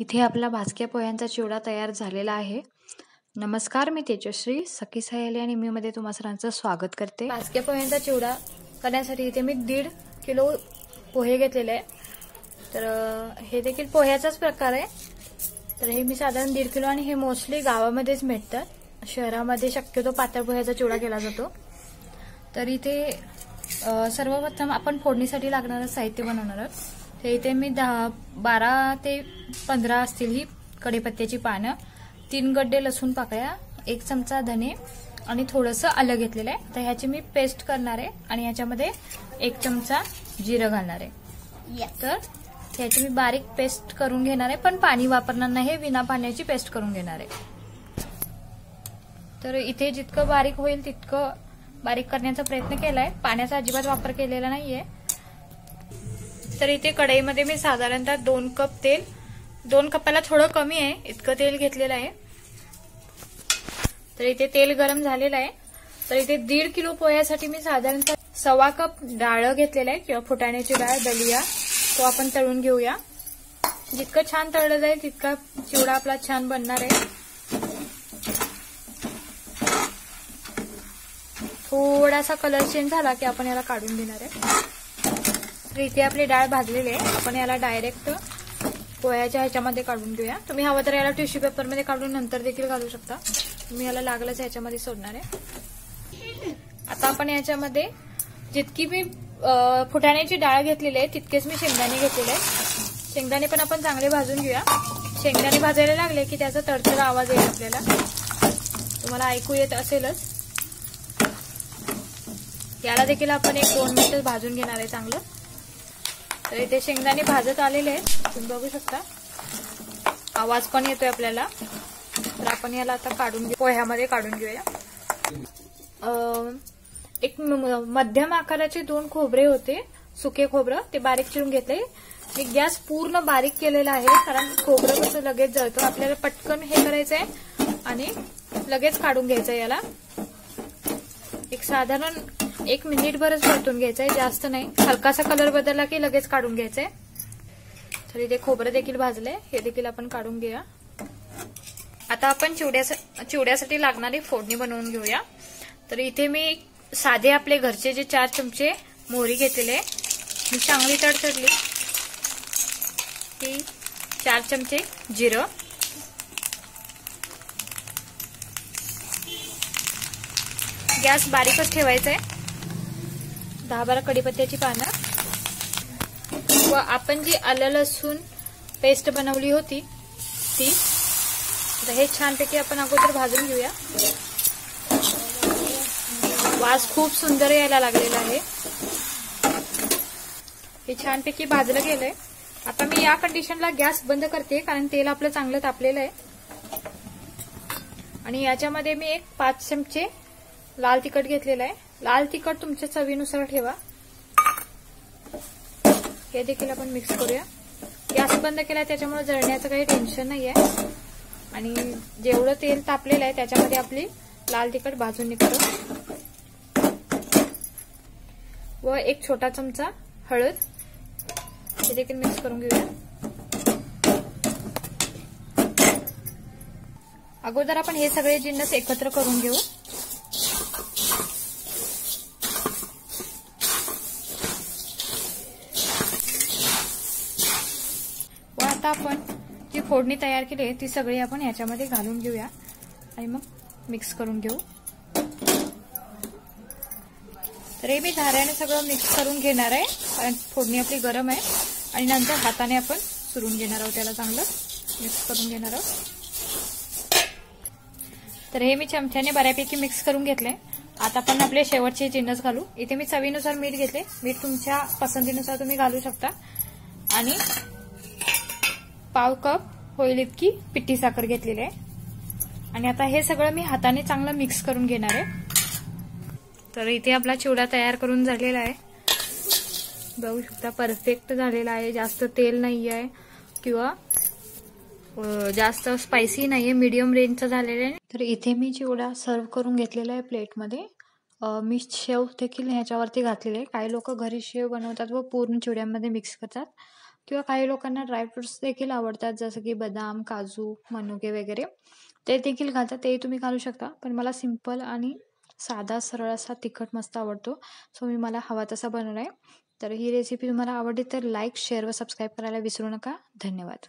इथे आपला भाजक्या पोह्यांचा चिवडा तयार झालेला आहे. नमस्कार मी तेजश्री सखी सहेली आणि मी मध्ये तुम्हा सरांचं स्वागत करते. भाजक्या पोह्यांचा चिवडा करण्यासाठी इथे मी दीड किलो पोहे घेतलेले आहे. तर हे देखील पोह्याचाच प्रकार आहे. तर हे मी साधारण दीड किलो आणि हे मोस्टली गावामध्येच मिळतात. शहरामध्ये शक्यतो पातळ पोह्याचा चिवडा केला जातो. तर इथे सर्वप्रथम आपण फोडणीसाठी लागणारं साहित्य बनवणार आहोत. तर इथे मी दहा बारा ते पंधरा असतील ही कढीपत्त्याची पानं. तीन गड्डे लसूण पाकळ्या एक चमचा धने आणि थोडंसं आलं घेतलेलं आहे. तर ह्याची मी पेस्ट करणार आहे आणि ह्याच्यामध्ये एक चमचा जिरं घालणार आहे. तर ह्याची मी बारीक पेस्ट करून घेणार आहे पण पाणी वापरणार नाही विना पाण्याची पेस्ट करून घेणार आहे. तर इथे जितकं बारीक होईल तितकं बारीक करण्याचा प्रयत्न केलाय. पाण्याचा अजिबात वापर केलेला नाहीये. तर इथे कढईमध्ये मी साधारणतः दोन कप तेल दोन कपाला थोडं कमी आहे इतकं तेल घेतलेलं आहे. तर इथे तेल गरम झालेलं आहे. तर इथे दीड किलो पोह्यासाठी मी साधारणतः सव्वा कप डाळ घेतलेलं आहे किंवा फुटाण्याची डाळ दलिया तो आपण तळून घेऊया. जितकं छान तळलं जाईल तितका चिवडा आपला छान बनणार आहे. थोडासा कलर चेंज झाला की आपण याला काढून घेणार आहे. तर इथे आपली डाळ भाजलेली आहे. आपण याला डायरेक्ट पोह्याच्या ह्याच्यामध्ये काढून घेऊया. तुम्ही हवं तर याला टिश्यू पेपरमध्ये काढून नंतर देखील घालू शकता. तुम्ही याला लागलंच ह्याच्यामध्ये सोडणार आहे. आता आपण याच्यामध्ये जितकी मी फुटाण्याची डाळ घेतलेली आहे तितकेच मी शेंगदाणे घेतलेले आहे शेंगदाणे पण आपण चांगले भाजून घेऊया. शेंगदाणे भाजायला लागले की त्याचा तडतड आवाज येईल आपल्याला. तुम्हाला ऐकू येत असेलच. याला देखील आपण एक दोन मिनिटं भाजून घेणार आहे चांगलं. तर इथे शेंगदाणे भाजत आलेले आहेत. तुम्ही बघू शकता. आवाज पण येतोय आपल्याला. तर आपण याला आता काढून घेऊ. पोह्यामध्ये काढून घेऊया. एक मध्यम आकाराचे दोन खोबरे होते. सुके खोबरं. ते बारीक चिरून घेतले. मी गॅस पूर्ण बारीक केलेला आहे कारण खोबरं कसं लगेच जळतो. आपल्याला पटकन हे करायचंय आणि लगेच काढून घ्यायचं याला. एक साधारण एक मिनिट भरच परतून घ्यायचंय. जास्त नाही. हलकासा कलर बदलला की लगेच काढून घ्यायचंय. तर इथे खोबरं देखील भाजलंय. हे देखील आपण काढून घेऊया. आता आपण चिवड्या चिवड्यासाठी लागणारी फोडणी बनवून घेऊया. तर इथे मी साधे आपले घरचे जे चार चमचे मोहरी घेतलेले मी चांगली तडतडली ती चार चमचे जिरं. गॅस बारीकच ठेवायचा आहे दहा बारा कडीपत्त्याची पानं. व आपण जी आलं लसूण पेस्ट बनवली होती ती. आता हे छानपैकी आपण अगोदर भाजून घेऊया. वास खूप सुंदर यायला लागलेला आहे. हे छानपैकी भाजलं गेलंय. आता मी या कंडिशनला गॅस बंद करते कारण तेल आपलं चांगलं तापलेलं आहे. आणि याच्यामध्ये मी एक पाच चमचे लाल तिखट घेतलेलं आहे. लाल तिखट तुमच्या चवीनुसार ठेवा. हे देखील आपण मिक्स करूया. गॅस बंद केला त्याच्यामुळे जळण्याचं काही टेन्शन नाही आहे आणि जेवढं तेल तापलेलं आहे त्याच्यामध्ये आपली लाल तिखट भाजून निघतो. व एक छोटा चमचा हळद. हे देखील मिक्स करून घेऊया. अगोदर आपण हे सगळे जिन्नस एकत्र करून घेऊ व आता आपण जी फोडणी तयार केली आहे ती सगळी आपण याच्यामध्ये घालून घेऊया. आणि मग मिक्स करून घेऊ. तर हे मी धाऱ्याने सगळं मिक्स करून घेणार आहे. कारण फोडणी आपली गरम आहे. आणि नंतर हाताने आपण सुरून घेणार आहोत त्याला चांगलं. मिक्स करून घेणार आहोत. तर हे मी चमच्याने बऱ्यापैकी मिक्स करून घेतले. आता आपण आपले शेवटचे जिन्नस घालू. इथे मी चवीनुसार मीठ घेतले. मीठ तुमच्या पसंतीनुसार तुम्ही घालू शकता. आणि पाव कप होईल इतकी पिठी साखर घेतलेली आहे. आणि आता हे सगळं मी हाताने चांगलं मिक्स करून घेणार आहे. तर इथे आपला चिवडा तयार करून झालेला आहे. बघू शकता परफेक्ट झालेला आहे. जास्त तेल नाही आहे किंवा जास्त स्पायसी नाही आहे मिडियम रेंजचा झालेला आहे. तर इथे मी चिवडा सर्व करून घेतलेला आहे प्लेटमध्ये मी शेव देखील ह्याच्यावरती घातलेले आहे. काही लोक घरी शेव बनवतात व पूर्ण चिवड्यामध्ये मिक्स करतात. किंवा काही लोकांना ड्रायफ्रुट्स देखील आवडतात जसं की बदाम काजू मनुके वगैरे. ते देखील घालतात तेही तुम्ही घालू शकता. पण मला सिंपल आणि साधा सरळ असा तिखट मस्त आवडतो. सो मी मला हवा तसा बनवला आहे तर ही रेसिपी तुम्हाला आवडली तर लाईक शेअर व सबस्क्राईब करायला विसरू नका. धन्यवाद.